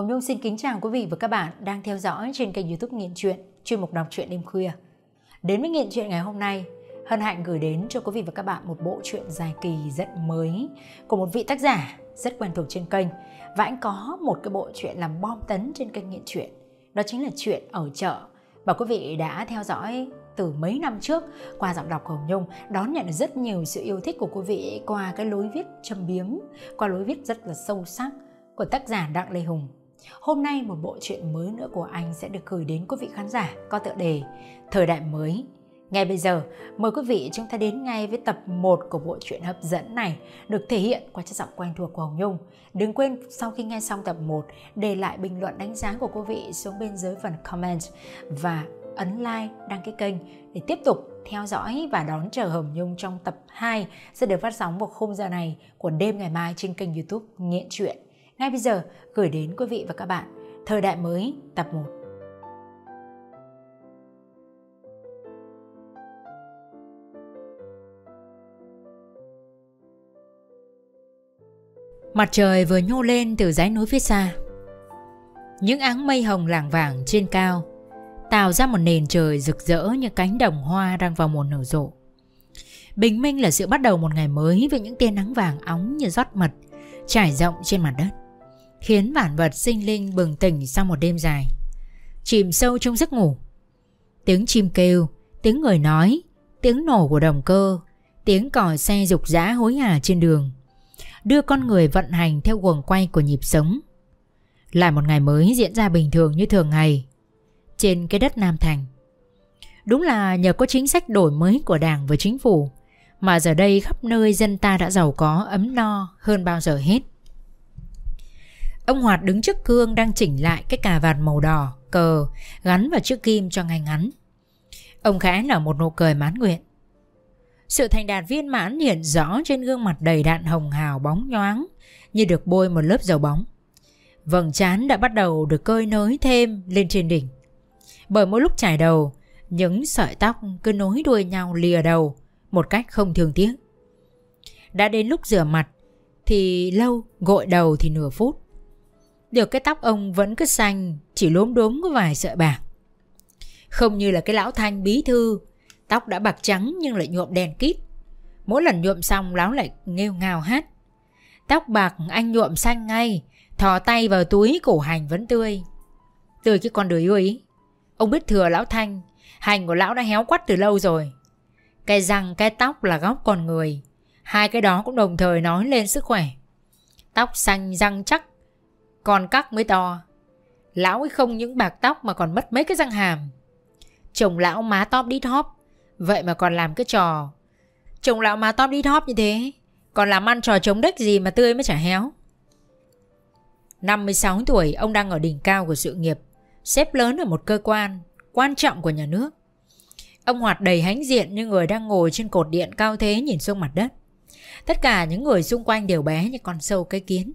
Hồng Nhung xin kính chào quý vị và các bạn đang theo dõi trên kênh youtube Nghiện Chuyện, chuyên mục đọc truyện đêm khuya. Đến với Nghiện Chuyện ngày hôm nay, hân hạnh gửi đến cho quý vị và các bạn một bộ truyện dài kỳ rất mới của một vị tác giả rất quen thuộc trên kênh. Và anh có một cái bộ truyện làm bom tấn trên kênh Nghiện Chuyện, đó chính là chuyện ở chợ. Và quý vị đã theo dõi từ mấy năm trước qua giọng đọc của Hồng Nhung đón nhận rất nhiều sự yêu thích của quý vị qua cái lối viết châm biếm, qua lối viết rất là sâu sắc của tác giả Đặng Lê Hùng. Hôm nay một bộ truyện mới nữa của anh sẽ được gửi đến quý vị khán giả có tựa đề Thời đại mới. Ngay bây giờ, mời quý vị chúng ta đến ngay với tập 1 của bộ truyện hấp dẫn này được thể hiện qua chất giọng quen thuộc của Hồng Nhung. Đừng quên sau khi nghe xong tập 1, để lại bình luận đánh giá của quý vị xuống bên dưới phần comment và ấn like, đăng ký kênh để tiếp tục theo dõi và đón chờ Hồng Nhung trong tập 2 sẽ được phát sóng vào khung giờ này của đêm ngày mai trên kênh youtube Nghiện Chuyện. Ngay bây giờ, gửi đến quý vị và các bạn Thời đại mới tập 1. Mặt trời vừa nhô lên từ dãy núi phía xa. Những áng mây hồng lảng vàng trên cao tạo ra một nền trời rực rỡ như cánh đồng hoa đang vào mùa nở rộ. Bình minh là sự bắt đầu một ngày mới với những tia nắng vàng óng như rót mật trải rộng trên mặt đất, khiến bản vật sinh linh bừng tỉnh sau một đêm dài, chìm sâu trong giấc ngủ. Tiếng chim kêu, tiếng người nói, tiếng nổ của động cơ, tiếng còi xe rục rã hối hả trên đường, đưa con người vận hành theo guồng quay của nhịp sống. Lại một ngày mới diễn ra bình thường như thường ngày, trên cái đất Nam Thành. Đúng là nhờ có chính sách đổi mới của Đảng và Chính phủ mà giờ đây khắp nơi dân ta đã giàu có ấm no hơn bao giờ hết. Ông Hoạt đứng trước gương đang chỉnh lại cái cà vạt màu đỏ, cờ gắn vào chiếc kim cho ngay ngắn. Ông khẽ nở một nụ cười mãn nguyện. Sự thành đạt viên mãn hiện rõ trên gương mặt đầy đạn hồng hào bóng nhoáng như được bôi một lớp dầu bóng. Vầng trán đã bắt đầu được cơi nới thêm lên trên đỉnh. Bởi mỗi lúc trải đầu, những sợi tóc cứ nối đuôi nhau lìa đầu một cách không thường tiếc. Đã đến lúc rửa mặt thì lâu, gội đầu thì nửa phút. Được cái tóc ông vẫn cứ xanh, chỉ lốm đốm có vài sợi bạc. Không như là cái lão thanh bí thư, tóc đã bạc trắng nhưng lại nhuộm đèn kít. Mỗi lần nhuộm xong lão lại nghêu ngào hát. Tóc bạc anh nhuộm xanh ngay, thò tay vào túi cổ hành vẫn tươi. Tươi cái con đời ý Ông biết thừa lão Thanh Hành của lão đã héo quắt từ lâu rồi Cái răng cái tóc là góc con người Hai cái đó cũng đồng thời nói lên sức khỏe Tóc xanh răng chắc còn cắt mới to Lão ấy không những bạc tóc mà còn mất mấy cái răng hàm Chồng lão má top đi thóp Vậy mà còn làm cái trò Chồng lão má top đi thóp như thế, Còn làm ăn trò chống đất gì mà tươi mới chả héo 56 tuổi, ông đang ở đỉnh cao của sự nghiệp, Xếp lớn ở một cơ quan quan trọng của nhà nước. Ông Hoạt đầy hãnh diện như người đang ngồi trên cột điện cao thế nhìn xuống mặt đất. Tất cả những người xung quanh đều bé như con sâu cái kiến.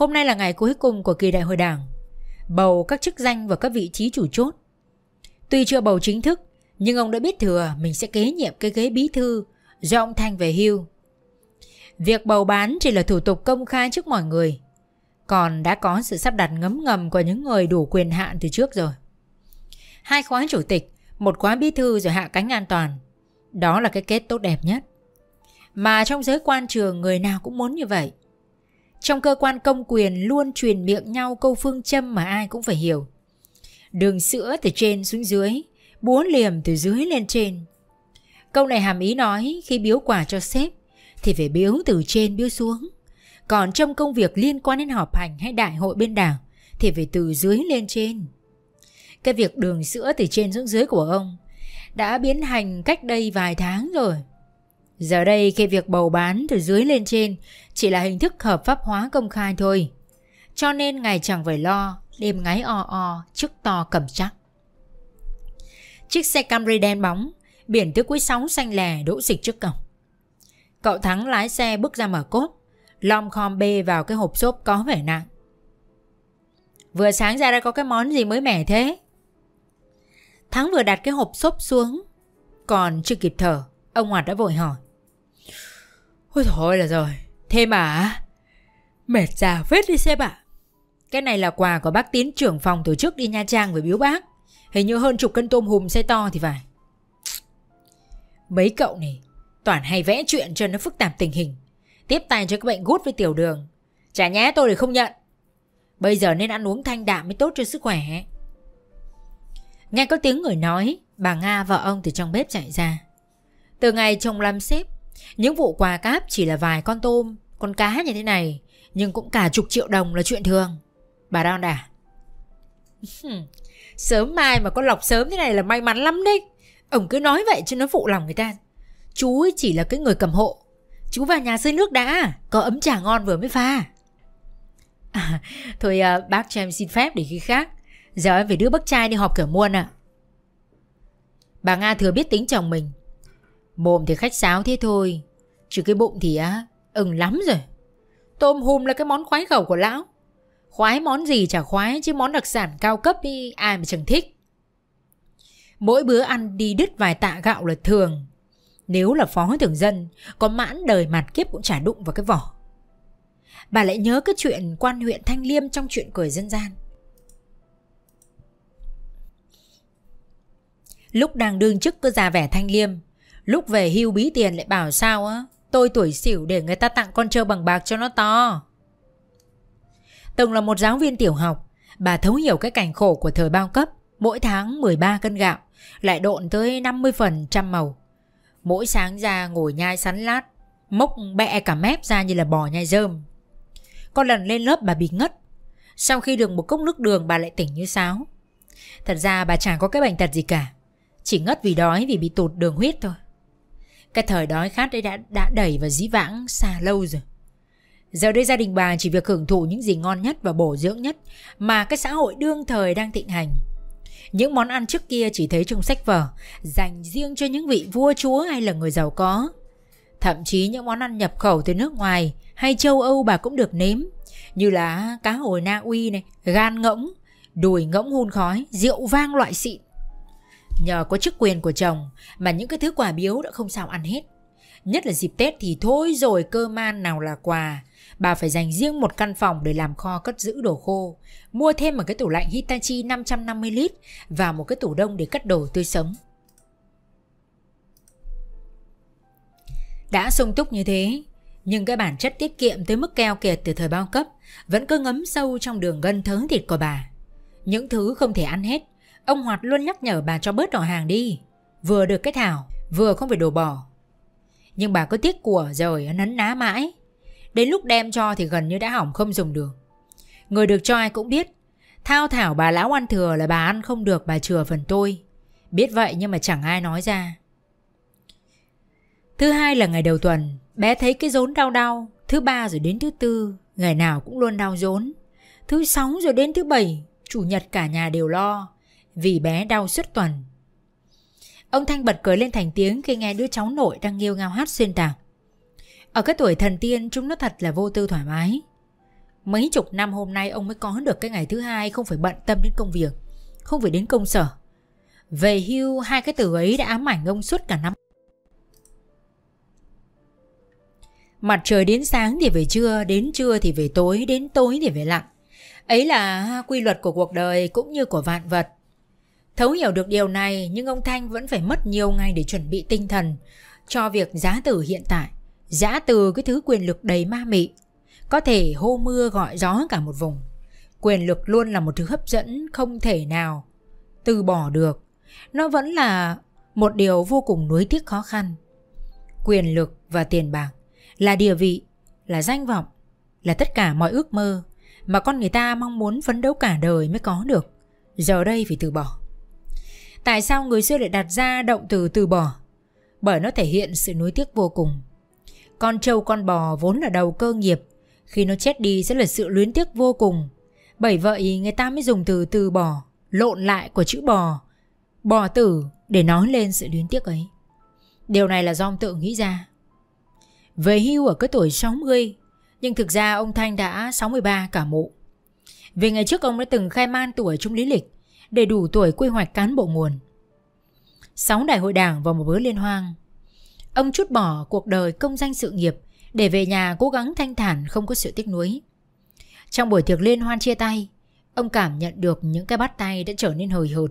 Hôm nay là ngày cuối cùng của kỳ đại hội đảng. Bầu các chức danh và các vị trí chủ chốt. Tuy chưa bầu chính thức, nhưng ông đã biết thừa mình sẽ kế nhiệm cái ghế bí thư do ông Thanh về hưu. Việc bầu bán chỉ là thủ tục công khai trước mọi người còn đã có sự sắp đặt ngấm ngầm của những người đủ quyền hạn từ trước rồi. Hai khóa chủ tịch, một khóa bí thư rồi hạ cánh an toàn. Đó là cái kết tốt đẹp nhất. Mà trong giới quan trường người nào cũng muốn như vậy. Trong cơ quan công quyền luôn truyền miệng nhau câu phương châm mà ai cũng phải hiểu. Đường sữa từ trên xuống dưới, búa liềm từ dưới lên trên. Câu này hàm ý nói khi biếu quà cho sếp thì phải biếu từ trên biếu xuống. Còn trong công việc liên quan đến họp hành hay đại hội bên đảng thì phải từ dưới lên trên. Cái việc đường sữa từ trên xuống dưới của ông đã biến hành cách đây vài tháng rồi. Giờ đây khi việc bầu bán từ dưới lên trên chỉ là hình thức hợp pháp hóa công khai thôi. Cho nên ngày chẳng phải lo, đêm ngáy o o, chức to cầm chắc. Chiếc xe Camry đen bóng, biển tứ quý sóng xanh lè đỗ dịch trước cổng. Cậu Thắng lái xe bước ra mở cốp, Lom khom bê vào cái hộp xốp có vẻ nặng Vừa sáng ra đã có cái món gì mới mẻ thế Thắng vừa đặt cái hộp xốp xuống Còn chưa kịp thở Ông Hoạt đã vội hỏi Ôi thôi là rồi Thế mà Mệt già phết đi xem ạ. Cái này là quà của bác Tiến trưởng phòng tổ chức đi Nha Trang với biếu bác. Hình như hơn chục cân tôm hùm xe to thì phải. Mấy cậu này, Toàn hay vẽ chuyện cho nó phức tạp tình hình. Tiếp tay cho các bệnh gút với tiểu đường. Chả nhé tôi để không nhận. Bây giờ nên ăn uống thanh đạm mới tốt cho sức khỏe. Nghe có tiếng người nói, Bà Nga vợ ông từ trong bếp chạy ra. Từ ngày chồng làm sếp. Những vụ quà cáp chỉ là vài con tôm Con cá như thế này Nhưng cũng cả chục triệu đồng là chuyện thường. Bà Don à Sớm mai mà có lọc sớm thế này là may mắn lắm đấy. Ông cứ nói vậy cho nó phụ lòng người ta. Chú ấy chỉ là cái người cầm hộ. Chú vào nhà xơi nước đã Có ấm trà ngon vừa mới pha. À, Thôi à, bác cho em xin phép để khi khác. Giờ em phải đưa bác trai đi họp kiểu muôn ạ. Bà Nga thừa biết tính chồng mình. Mồm thì khách sáo thế thôi. Chứ cái bụng thì á, ưng lắm rồi. Tôm hùm là cái món khoái khẩu của lão. Khoái món gì chả khoái, Chứ món đặc sản cao cấp đi ai mà chẳng thích. Mỗi bữa ăn đi đứt vài tạ gạo là thường. Nếu là phó thường dân, Có mãn đời mặt kiếp cũng chả đụng vào cái vỏ. Bà lại nhớ cái chuyện quan huyện Thanh Liêm trong chuyện cười dân gian. Lúc đang đương chức cứ ra vẻ Thanh Liêm Lúc về hưu bí tiền lại bảo sao á? Tôi tuổi xỉu để người ta tặng con trâu bằng bạc cho nó to. Từng là một giáo viên tiểu học. Bà thấu hiểu cái cảnh khổ của thời bao cấp. Mỗi tháng 13 cân gạo. Lại độn tới 50 phần trăm màu. Mỗi sáng ra ngồi nhai sắn lát. Mốc bẹ cả mép ra như là bò nhai rơm. Con lần lên lớp bà bị ngất. Sau khi được một cốc nước đường bà lại tỉnh như sáo. Thật ra bà chẳng có cái bệnh tật gì cả. Chỉ ngất vì đói vì bị tụt đường huyết thôi. Cái thời đói khát ấy đã, đã đẩy và dĩ vãng xa lâu rồi. Giờ đây gia đình bà chỉ việc hưởng thụ những gì ngon nhất và bổ dưỡng nhất Mà cái xã hội đương thời đang thịnh hành. Những món ăn trước kia chỉ thấy trong sách vở Dành riêng cho những vị vua chúa hay là người giàu có. Thậm chí những món ăn nhập khẩu từ nước ngoài Hay châu Âu bà cũng được nếm Như là cá hồi Na Uy này Gan ngỗng Đùi ngỗng hun khói Rượu vang loại xịn. Nhờ có chức quyền của chồng Mà những cái thứ quà biếu đã không sao ăn hết. Nhất là dịp Tết thì thôi rồi, cơ man nào là quà. Bà phải dành riêng một căn phòng để làm kho cất giữ đồ khô, Mua thêm một cái tủ lạnh Hitachi 550 lít Và một cái tủ đông để cất đồ tươi sống. Đã sung túc như thế, Nhưng cái bản chất tiết kiệm tới mức keo kiệt từ thời bao cấp Vẫn cứ ngấm sâu trong đường gân thớ thịt của bà. Những thứ không thể ăn hết Ông Hoạt luôn nhắc nhở bà cho bớt đỏ hàng đi. Vừa được cái thảo, Vừa không phải đồ bỏ Nhưng bà cứ tiếc của rồi nấn ná mãi. Đến lúc đem cho thì gần như đã hỏng không dùng được. Người được cho ai cũng biết, Thao thảo bà lão ăn thừa là bà ăn không được, bà chừa phần tôi. Biết vậy nhưng mà chẳng ai nói ra. Thứ hai là ngày đầu tuần, Bé thấy cái rốn đau đau. Thứ ba rồi đến thứ tư, Ngày nào cũng luôn đau rốn. Thứ sáu rồi đến thứ bảy, Chủ nhật cả nhà đều lo. Vì bé đau suốt tuần. Ông Thanh bật cười lên thành tiếng Khi nghe đứa cháu nội đang nghiêu ngao hát xuyên tạc. Ở cái tuổi thần tiên chúng nó thật là vô tư thoải mái. Mấy chục năm hôm nay ông mới có được cái ngày thứ hai không phải bận tâm đến công việc Không phải đến công sở. Về hưu hai cái từ ấy đã ám ảnh ông suốt cả năm. Mặt trời đến sáng thì về trưa, đến trưa thì về tối, đến tối thì về lặng Ấy là quy luật của cuộc đời cũng như của vạn vật. Thấu hiểu được điều này, nhưng ông Thanh vẫn phải mất nhiều ngày để chuẩn bị tinh thần cho việc giá tử hiện tại. Giá từ cái thứ quyền lực đầy ma mị. Có thể hô mưa gọi gió cả một vùng. Quyền lực luôn là một thứ hấp dẫn không thể nào từ bỏ được. Nó vẫn là một điều vô cùng nuối tiếc khó khăn. Quyền lực và tiền bạc Là địa vị, Là danh vọng, Là tất cả mọi ước mơ Mà con người ta mong muốn phấn đấu cả đời mới có được. Giờ đây phải từ bỏ. Tại sao người xưa lại đặt ra động từ từ bỏ? Bởi nó thể hiện sự nuối tiếc vô cùng. Con trâu, con bò vốn là đầu cơ nghiệp. Khi nó chết đi sẽ là sự luyến tiếc vô cùng. Bởi vậy, người ta mới dùng từ từ bỏ, Lộn lại của chữ bò Bò tử để nói lên sự luyến tiếc ấy. Điều này là do ông tự nghĩ ra. Về hưu ở cái tuổi 60 Nhưng thực ra ông Thanh đã 63 cả mụ. Vì ngày trước ông đã từng khai man tuổi trong lý lịch để đủ tuổi quy hoạch cán bộ nguồn Sáu đại hội đảng vào một bữa liên hoan Ông chút bỏ cuộc đời công danh sự nghiệp để về nhà cố gắng thanh thản không có sự tiếc nuối. Trong buổi tiệc liên hoan chia tay, ông cảm nhận được những cái bắt tay đã trở nên hời hợt.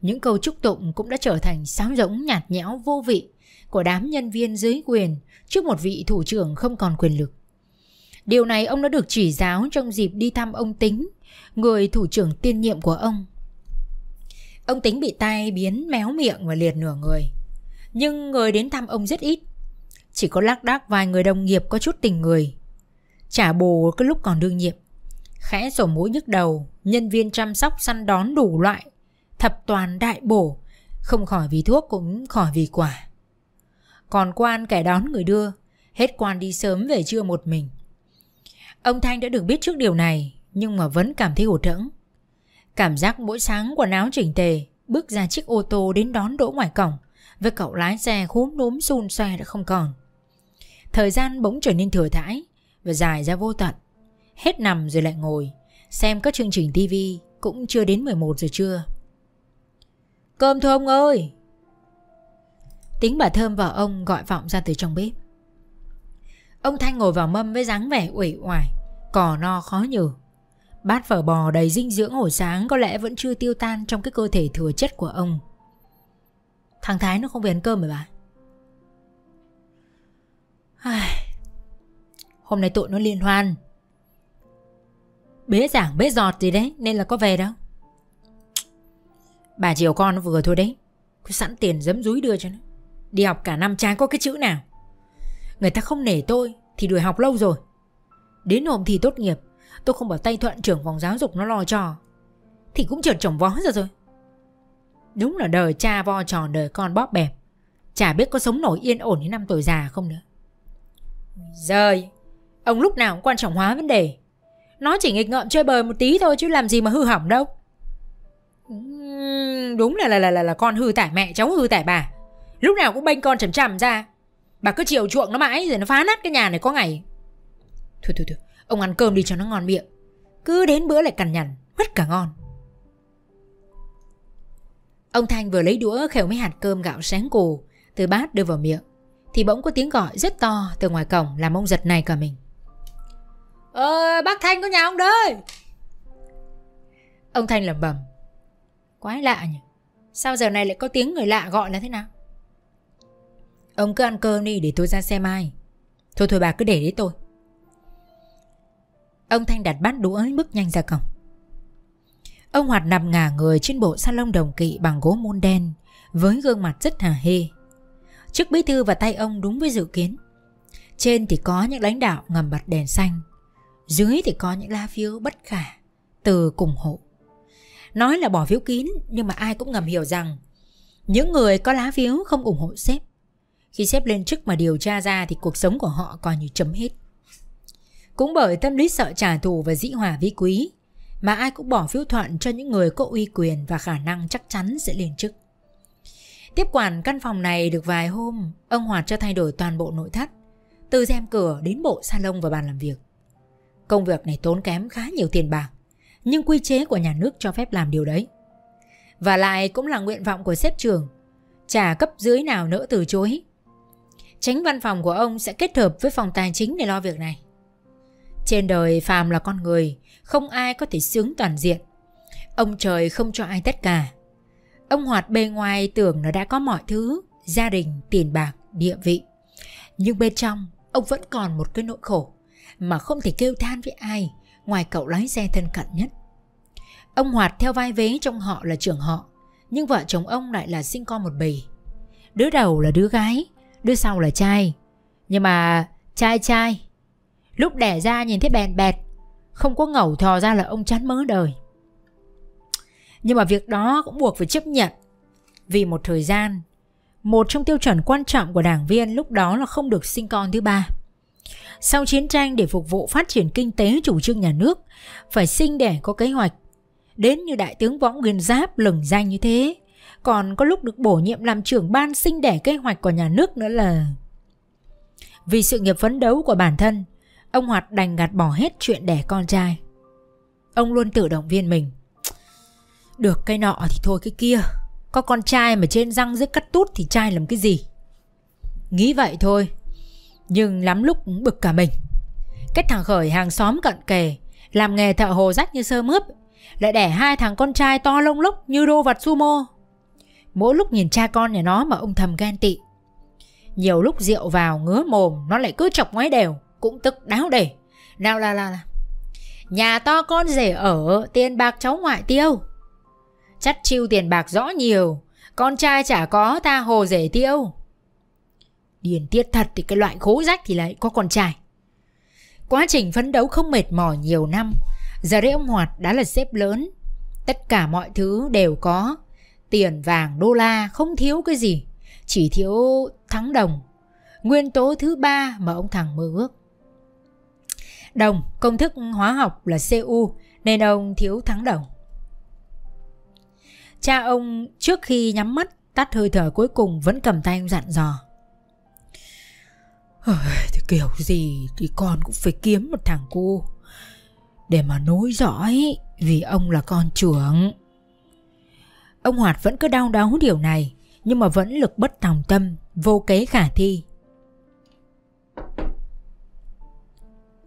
Những câu chúc tụng cũng đã trở thành sáo rỗng nhạt nhẽo vô vị của đám nhân viên dưới quyền trước một vị thủ trưởng không còn quyền lực. Điều này ông đã được chỉ giáo trong dịp đi thăm ông Tính, người thủ trưởng tiên nhiệm của ông. Ông Tính bị tai biến méo miệng và liệt nửa người. Nhưng người đến thăm ông rất ít. Chỉ có lác đác vài người đồng nghiệp có chút tình người. Trả bù cái lúc còn đương nhiệm. Khẽ sổ mũi nhức đầu, nhân viên chăm sóc săn đón đủ loại, thập toàn đại bổ, không khỏi vì thuốc cũng khỏi vì quả. Còn quan kẻ đón người đưa, hết quan đi sớm về trưa một mình. Ông Thanh đã được biết trước điều này, nhưng mà vẫn cảm thấy hổ thẫn. Cảm giác mỗi sáng quần áo chỉnh tề, bước ra chiếc ô tô đến đón đỗ ngoài cổng, với cậu lái xe khúm núm xun xoe đã không còn. Thời gian bỗng trở nên thừa thãi và dài ra vô tận. Hết nằm rồi lại ngồi, xem các chương trình tivi cũng chưa đến 11 giờ trưa. Cơm thôi ông ơi! Tính bà Thơm và ông gọi vọng ra từ trong bếp. Ông Thanh ngồi vào mâm với dáng vẻ uể oải, cò no khó nhử. Bát phở bò đầy dinh dưỡng hồi sáng có lẽ vẫn chưa tiêu tan trong cái cơ thể thừa chất của ông. Thằng Thái nó không về ăn cơm rồi bà. Ai... Hôm nay tụi nó liên hoan. Bế giảng, bế giọt gì đấy, nên là có về đâu. Bà chiều con nó vừa thôi đấy. Cứ sẵn tiền dấm dúi đưa cho nó. Đi học cả năm trái có cái chữ nào. Người ta không nể tôi thì đuổi học lâu rồi. Đến hôm thì tốt nghiệp Tôi không bảo tay thuận trưởng phòng giáo dục nó lo cho. Thì cũng trượt chồng vó rồi rồi. Đúng là đời cha vo tròn đời con bóp bẹp. Chả biết có sống nổi yên ổn đến năm tuổi già không nữa. Rời Ông lúc nào cũng quan trọng hóa vấn đề. Nó chỉ nghịch ngợm chơi bời một tí thôi Chứ làm gì mà hư hỏng đâu. Đúng là là, là là là con hư tải mẹ Cháu hư tải bà. Lúc nào cũng bênh con chầm chầm ra. Bà cứ chiều chuộng nó mãi Rồi nó phá nát cái nhà này có ngày. Thôi thôi thôi Ông ăn cơm đi cho nó ngon miệng. Cứ đến bữa lại cằn nhằn Mất cả ngon. Ông Thanh vừa lấy đũa khều mấy hạt cơm gạo sáng cù, Từ bát đưa vào miệng. Thì bỗng có tiếng gọi rất to từ ngoài cổng Làm ông giật này cả mình. Ơ bác Thanh có nhà ông đấy Ông Thanh lẩm bẩm. Quái lạ nhỉ. Sao giờ này lại có tiếng người lạ gọi là thế nào? Ông cứ ăn cơm đi để tôi ra xem ai. Thôi thôi bà cứ để đấy tôi. Ông Thanh đặt bát đũa bước nhanh ra cổng. Ông Hoạt nằm ngả người trên bộ salon đồng kỵ bằng gỗ môn đen, Với gương mặt rất hà hê. Trước bí thư và tay ông đúng với dự kiến. Trên thì có những lãnh đạo ngầm bật đèn xanh, Dưới thì có những lá phiếu bất khả, Từ cùng hộ. Nói là bỏ phiếu kín, Nhưng mà ai cũng ngầm hiểu rằng Những người có lá phiếu không ủng hộ sếp. Khi sếp lên chức mà điều tra ra Thì cuộc sống của họ coi như chấm hết cũng bởi tâm lý sợ trả thù và dĩ hòa vi quý mà ai cũng bỏ phiếu thuận cho những người có uy quyền và khả năng chắc chắn sẽ lên chức. Tiếp quản căn phòng này được vài hôm, ông Hoạt cho thay đổi toàn bộ nội thất, từ rèm cửa đến bộ salon và bàn làm việc. Công việc này tốn kém khá nhiều tiền bạc, nhưng quy chế của nhà nước cho phép làm điều đấy. Và lại cũng là nguyện vọng của sếp trường, chả cấp dưới nào nỡ từ chối. Tránh văn phòng của ông sẽ kết hợp với phòng tài chính để lo việc này. Trên đời phàm là con người Không ai có thể sướng toàn diện. Ông trời không cho ai tất cả. Ông Hoạt bề ngoài tưởng nó đã có mọi thứ Gia đình, tiền bạc, địa vị. Nhưng bên trong Ông vẫn còn một cái nỗi khổ Mà không thể kêu than với ai Ngoài cậu lái xe thân cận nhất. Ông Hoạt theo vai vế trong họ là trưởng họ Nhưng vợ chồng ông lại là sinh con một bầy Đứa đầu là đứa gái Đứa sau là trai. Nhưng mà trai trai Lúc đẻ ra nhìn thấy bèn bẹt. Không có ngẩu thò ra là ông chán mớ đời. Nhưng mà việc đó cũng buộc phải chấp nhận. Vì một thời gian, Một trong tiêu chuẩn quan trọng của đảng viên lúc đó là không được sinh con thứ ba. Sau chiến tranh để phục vụ phát triển kinh tế chủ trương nhà nước, Phải sinh đẻ có kế hoạch. Đến như đại tướng Võ Nguyên Giáp lừng danh như thế, Còn có lúc được bổ nhiệm làm trưởng ban sinh đẻ kế hoạch của nhà nước nữa là. Vì sự nghiệp phấn đấu của bản thân Ông Hoạt đành gạt bỏ hết chuyện đẻ con trai. Ông luôn tự động viên mình. Được cái nọ thì thôi cái kia. Có con trai mà trên răng dưới cắt tút thì trai làm cái gì? Nghĩ vậy thôi. Nhưng lắm lúc cũng bực cả mình. Cái thằng khởi hàng xóm cận kề, Làm nghề thợ hồ rách như sơ mướp, Lại đẻ hai thằng con trai to lông lốc như đô vật sumo Mỗi lúc nhìn cha con nhà nó mà ông thầm ghen tị. Nhiều lúc rượu vào ngứa mồm, Nó lại cứ chọc ngoái đều. Cũng tức đáo để Nào là là là Nhà to con rể ở, Tiền bạc cháu ngoại tiêu. Chắt chiêu tiền bạc rõ nhiều, Con trai chả có ta hồ rể tiêu. Điền tiết thật thì cái loại khố rách thì lại có con trai. Quá trình phấn đấu không mệt mỏi nhiều năm, Giờ đây ông Hoạt đã là sếp lớn. Tất cả mọi thứ đều có, Tiền vàng đô la không thiếu cái gì, Chỉ thiếu thắng đồng. Nguyên tố thứ ba mà ông thằng mơ ước. Đồng, công thức hóa học là Cu Nên ông thiếu thắng đồng Cha ông trước khi nhắm mắt Tắt hơi thở cuối cùng vẫn cầm tay ông dặn dò. Thì kiểu gì thì con cũng phải kiếm một thằng cu. Để mà nối dõi Vì ông là con trưởng. Ông Hoạt vẫn cứ đau đáu điều này Nhưng mà vẫn lực bất tòng tâm Vô kế khả thi.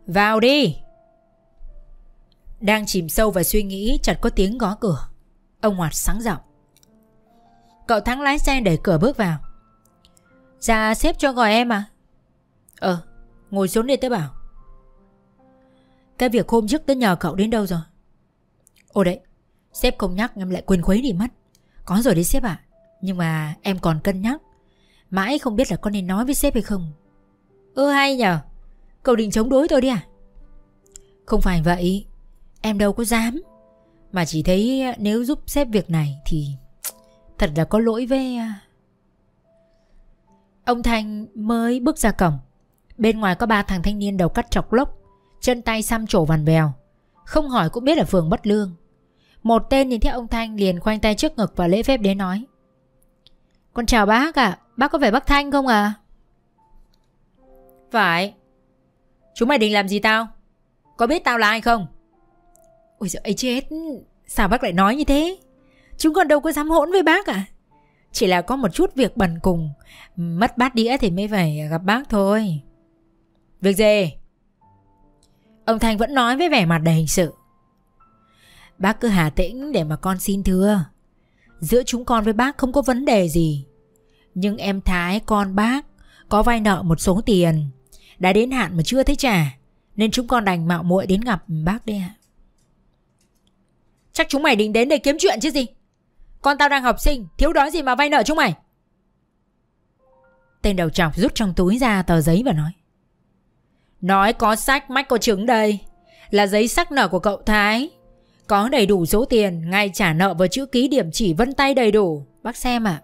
Vào đi. Đang chìm sâu và suy nghĩ, Chợt có tiếng gõ cửa. Ông Hoạt sáng giọng. Cậu Thắng lái xe để cửa bước vào. Dạ xếp cho gọi em à? Ờ Ngồi xuống đi tớ bảo. Cái việc hôm trước tớ nhờ cậu đến đâu rồi? Ồ đấy, Sếp không nhắc, em lại quên khuấy đi mất. Có rồi đấy sếp ạ. Nhưng mà em còn cân nhắc. Mãi không biết là con nên nói với sếp hay không. Ừ hay nhờ. Cậu định chống đối tôi đi à? Không phải vậy. Em đâu có dám. Mà chỉ thấy nếu giúp sếp việc này Thì thật là có lỗi với à. Ông Thanh mới bước ra cổng. Bên ngoài có ba thằng thanh niên đầu cắt chọc lốc Chân tay xăm trổ vằn bèo Không hỏi cũng biết là phường bất lương. Một tên nhìn thấy ông Thanh liền khoanh tay trước ngực và lễ phép đến nói Con chào bác ạ. Bác có phải bác Thanh không à Phải Chúng mày định làm gì tao Có biết tao là ai không Ôi giời chết Sao bác lại nói như thế Chúng còn đâu có dám hỗn với bác à Chỉ là có một chút việc bần cùng Mất bát đĩa thì mới phải gặp bác thôi Việc gì? Ông Thành vẫn nói với vẻ mặt đầy hình sự. Bác cứ hà tĩnh để mà con xin thưa. Giữa chúng con với bác không có vấn đề gì. Nhưng em Thái, con bác, có vay nợ một số tiền. Đã đến hạn mà chưa thấy trả. Nên chúng con đành mạo muội đến gặp bác đây ạ. Chắc chúng mày định đến để kiếm chuyện chứ gì. Con tao đang học sinh, thiếu đói gì mà vay nợ chúng mày. Tên đầu trọc rút trong túi ra tờ giấy và nói. Nói có sách mách có chứng đây Là giấy xác nợ của cậu Thái Có đầy đủ số tiền Ngay trả nợ và chữ ký điểm chỉ vân tay đầy đủ Bác xem ạ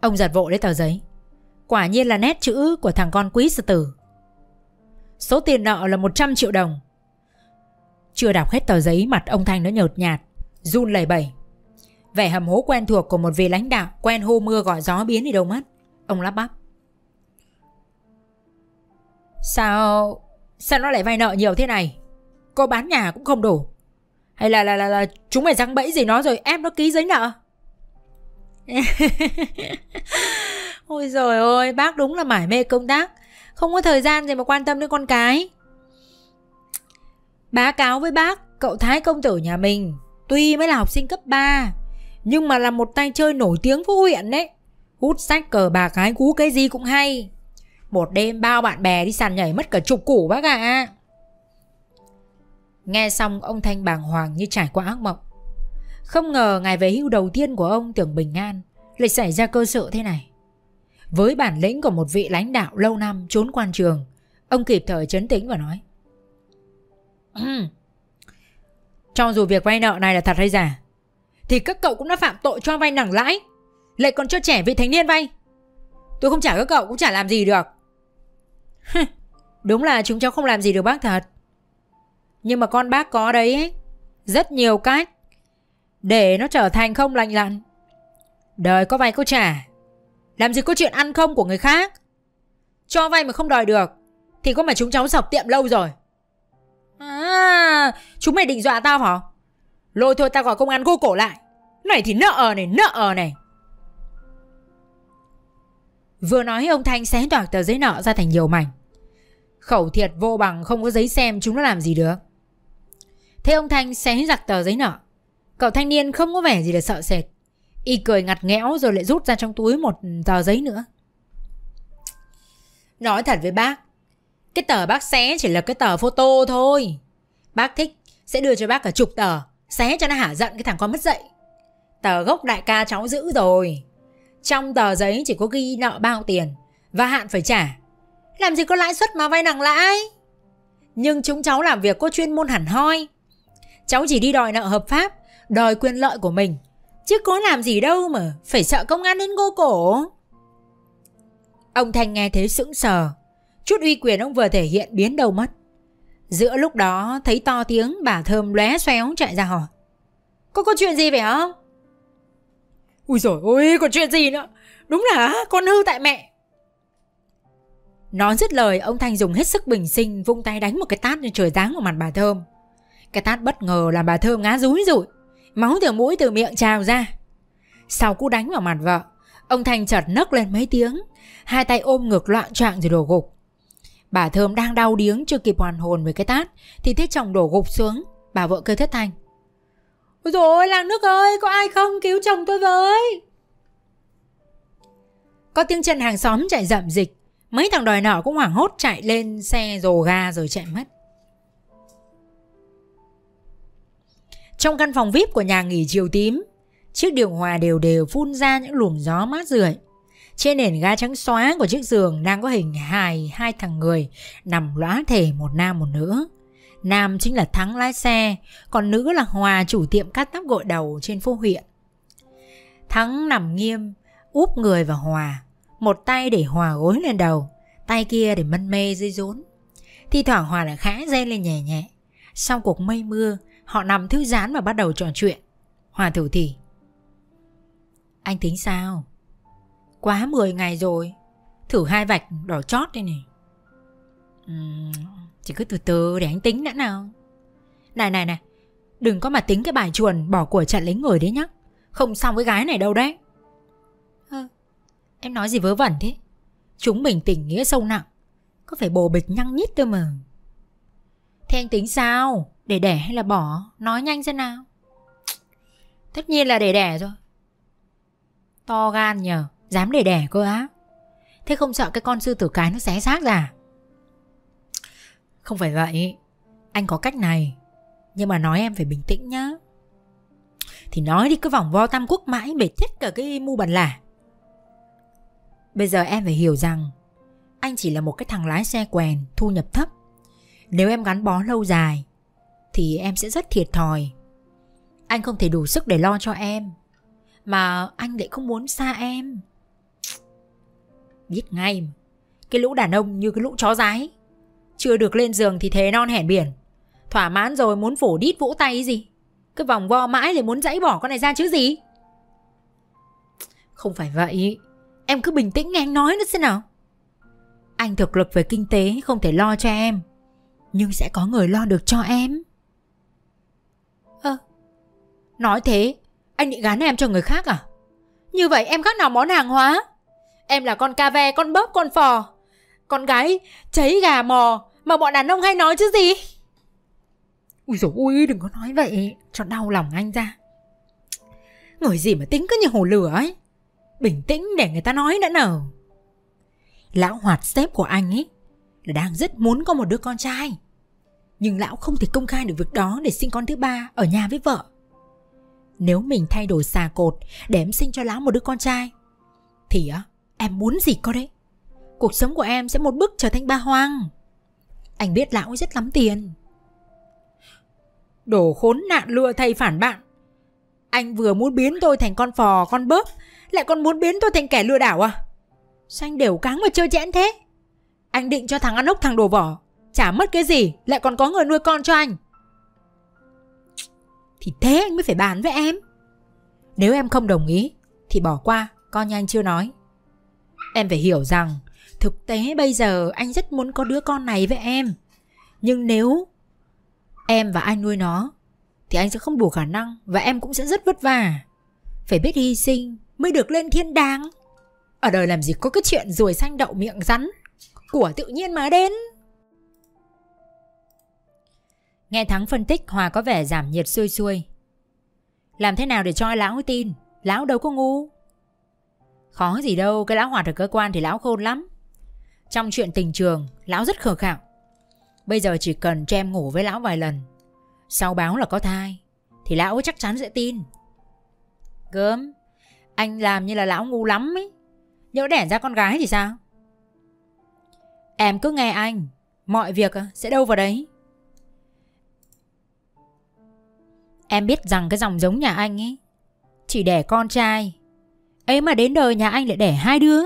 Ông giật vội lấy tờ giấy Quả nhiên là nét chữ của thằng con quý sư tử. Số tiền nợ là 100 triệu đồng. Chưa đọc hết tờ giấy Mặt ông Thanh nó nhợt nhạt Run lẩy bẩy. Vẻ hầm hố quen thuộc của một vị lãnh đạo Quen hô mưa gọi gió biến đi đâu mất. Ông lắp bắp. Sao Sao nó lại vay nợ nhiều thế này? Cô bán nhà cũng không đủ. Hay là là là, là chúng mày răng bẫy gì nó rồi em nó ký giấy nợ? Ôi rồi ơi, bác đúng là mải mê công tác. Không có thời gian gì mà quan tâm đến con cái. Bá cáo với bác, Cậu Thái công tử nhà mình, Tuy mới là học sinh cấp 3 Nhưng mà là một tay chơi nổi tiếng phố huyện đấy. Hút sách, cờ bạc gái cú, cái gì cũng hay. Một đêm bao bạn bè đi sàn nhảy mất cả chục củ bác ạ. À. Nghe xong, ông Thanh bàng hoàng như trải qua ác mộng. Không ngờ ngày về hưu đầu tiên của ông, tưởng bình an, Lại xảy ra cơ sự thế này. Với bản lĩnh của một vị lãnh đạo lâu năm trốn quan trường. Ông kịp thời chấn tĩnh và nói Cho dù việc vay nợ này là thật hay giả Thì các cậu cũng đã phạm tội cho vay nặng lãi Lại còn cho trẻ vị thành niên vay. Tôi không trả các cậu cũng chả làm gì được. Đúng là chúng cháu không làm gì được bác thật. Nhưng mà con bác có đấy ấy, Rất nhiều cách Để nó trở thành không lành lặn. Đời có vay có trả làm gì có chuyện ăn không của người khác? Cho vay mà không đòi được, Thì có mà chúng cháu sọc tiệm lâu rồi. À Chúng mày định dọa tao hả? Lôi thôi, tao gọi công an cô cổ lại. Này thì nợ này nợ này. Vừa nói, ông Thanh xé toạc tờ giấy nợ ra thành nhiều mảnh. Khẩu thiệt vô bằng, không có giấy xem chúng nó làm gì được. Thế ông Thanh xé giặc tờ giấy nợ. Cậu thanh niên không có vẻ gì là sợ sệt. Y cười ngặt nghẽo rồi lại rút ra trong túi một tờ giấy nữa. Nói thật với bác, Cái tờ bác xé chỉ là cái tờ photo thôi. Bác thích, Sẽ đưa cho bác cả chục tờ, Xé cho nó hả giận cái thằng con mất dậy Tờ gốc đại ca cháu giữ rồi. Trong tờ giấy chỉ có ghi nợ bao tiền Và hạn phải trả. Làm gì có lãi suất mà vay nặng lãi? Nhưng chúng cháu làm việc có chuyên môn hẳn hoi. Cháu chỉ đi đòi nợ hợp pháp, Đòi quyền lợi của mình. Chứ có làm gì đâu mà Phải sợ công an đến ngô cổ. Ông Thanh nghe thế sững sờ. Chút uy quyền ông vừa thể hiện biến đâu mất. Giữa lúc đó thấy to tiếng bà Thơm lóe xoéo chạy ra hỏi. Có có chuyện gì phải không? Ui dồi ôi còn chuyện gì nữa? Đúng là con hư tại mẹ. Nói dứt lời ông Thanh dùng hết sức bình sinh Vung tay đánh một cái tát lên trời giáng vào mặt bà Thơm. Cái tát bất ngờ làm bà Thơm ngã rúi rụi Máu từ mũi từ miệng trào ra. Sau cú đánh vào mặt vợ, Ông Thanh chợt nấc lên mấy tiếng, Hai tay ôm ngực loạn trạng rồi đổ gục. Bà Thơm đang đau điếng chưa kịp hoàn hồn với cái tát, Thì thấy chồng đổ gục xuống, Bà vợ kêu thất thanh. Ôi dồi làng nước ơi, có ai không? Cứu chồng tôi với. Có tiếng chân hàng xóm chạy rậm dịch Mấy thằng đòi nợ cũng hoảng hốt chạy lên xe rồ ga rồi chạy mất. Trong căn phòng VIP của nhà nghỉ chiều tím Chiếc điều hòa đều đều phun ra những luồng gió mát rượi Trên nền ga trắng xóa của chiếc giường đang có hình hài hai thằng người nằm lõa thể một nam một nữ. Nam chính là Thắng lái xe, còn nữ là Hòa chủ tiệm cắt tóc gội đầu trên phố huyện. Thắng nằm nghiêm, úp người vào Hòa, một tay để Hòa gối lên đầu, tay kia để mân mê dưới rốn. thi thoảng Hòa lại khẽ rên lên nhẹ nhẹ. Sau cuộc mây mưa, họ nằm thư giãn và bắt đầu trò chuyện. Hòa thủ thì anh tính sao? Quá 10 ngày rồi. Thử hai vạch đỏ chót đây này. Uhm, Chỉ cứ từ từ để anh tính đã nào. Này này này Đừng có mà tính cái bài chuồn bỏ của chặn lấy người đấy nhá. Không xong với gái này đâu đấy. À, Em nói gì vớ vẩn thế? Chúng mình tình nghĩa sâu nặng Có phải bồ bịch nhăng nhít thôi mà. Thế anh tính sao? Để đẻ hay là bỏ? Nói nhanh xem nào. Tất nhiên là để đẻ rồi. To gan nhờ, Dám để đẻ cơ á. Thế không sợ cái con sư tử cái nó xé xác ra à? Không phải vậy, Anh có cách này, Nhưng mà nói em phải bình tĩnh nhá. Thì nói đi, cứ vòng vo tam quốc mãi Mệt chết cả cái mu bàn lả. Bây giờ em phải hiểu rằng, Anh chỉ là một cái thằng lái xe quèn, Thu nhập thấp. Nếu em gắn bó lâu dài thì em sẽ rất thiệt thòi. Anh không thể đủ sức để lo cho em. Mà anh lại không muốn xa em. Biết ngay. Cái lũ đàn ông như cái lũ chó rái Chưa được lên giường thì thế non hẻn biển. Thỏa mãn rồi muốn phủ đít vỗ tay gì? Cái vòng vo mãi lại muốn dãy bỏ con này ra chứ gì? Không phải vậy. Em cứ bình tĩnh nghe anh nói nữa xem nào. Anh thực lực về kinh tế không thể lo cho em, Nhưng sẽ có người lo được cho em. Nói thế anh định gán em cho người khác à? Như vậy em khác nào món hàng hóa. Em là con ca ve, con bớp, con phò. Con gái cháy gà mò Mà bọn đàn ông hay nói chứ gì? Ui dồi ui đừng có nói vậy. Cho đau lòng anh ra. Người gì mà tính cứ như hồ lửa ấy. Bình tĩnh để người ta nói đã nào Lão hoạt sếp của anh ấy Là đang rất muốn có một đứa con trai. Nhưng lão không thể công khai được việc đó Để sinh con thứ ba ở nhà với vợ nếu mình thay đổi xà cột Để em sinh cho lão một đứa con trai, Thì á, em muốn gì có đấy? Cuộc sống của em sẽ một bước trở thành ba hoang Anh biết lão rất lắm tiền. Đồ khốn nạn lừa thầy phản bạn. Anh vừa muốn biến tôi thành con phò, con bớp, Lại còn muốn biến tôi thành kẻ lừa đảo à? Sao anh đều cáng mà chơi chẽn thế? Anh định cho thằng ăn ốc, thằng đồ vỏ, Chả mất cái gì, Lại còn có người nuôi con cho anh thì thế anh mới phải bàn với em. Nếu em không đồng ý, Thì bỏ qua Con như anh chưa nói. Em phải hiểu rằng, Thực tế bây giờ anh rất muốn có đứa con này với em. Nhưng nếu Em và anh nuôi nó, Thì anh sẽ không đủ khả năng Và em cũng sẽ rất vất vả. Phải biết hy sinh mới được lên thiên đàng. Ở đời làm gì có cái chuyện ruồi xanh đậu miệng rắn Của tự nhiên mà đến. Nghe Thắng phân tích, Hòa có vẻ giảm nhiệt xuôi xuôi. Làm thế nào để cho lão tin? Lão đâu có ngu. Khó gì đâu, Cái lão Hoạt ở cơ quan thì lão khôn lắm. Trong chuyện tình trường, Lão rất khờ khạo. Bây giờ chỉ cần cho em ngủ với lão vài lần, Sau báo là có thai, Thì lão chắc chắn sẽ tin. Gớm, Anh làm như là lão ngu lắm ấy Nhỡ đẻ ra con gái thì sao? Em cứ nghe anh, Mọi việc ờ, sẽ đâu vào đấy. Em biết rằng cái dòng giống nhà anh ấy Chỉ đẻ con trai. Ấy mà đến đời nhà anh lại đẻ hai đứa.